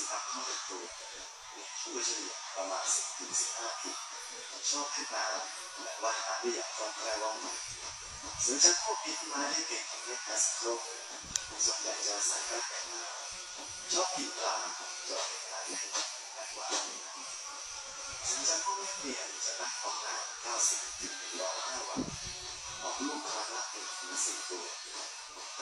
สุนัขเข้าเป็นตัวช่วยเฉลี่ยประมาณ10ถึง15ขีดชอบขึ้นน้ำและว่ายน้ำได้อย่างคล่องแคล่วว่องไวส่วนชักโครกพิษม้ได้เก่งของเรียกแคสโครกส่วนใหญ่จะอาศัยรักแก่น้ำชอบกินปลาจอดในน้ำเล่นและว่างในน้ำส่วนชักโครกเรียนจะตั้งท้องนาน90ถึง105วันออกลูกครั้งละ1ถึง4ตัว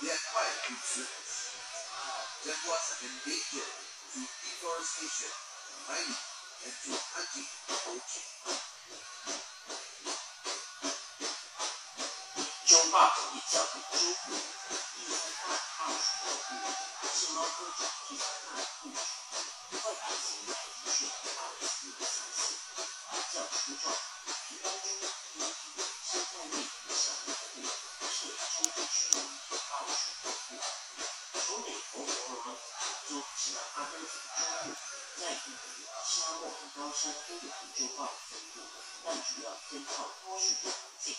Their quiet existence There was endangered to deforestation, mining, and to hunting and poaching. Chompa itself 高山科的全球分布，但主要偏好多数环境。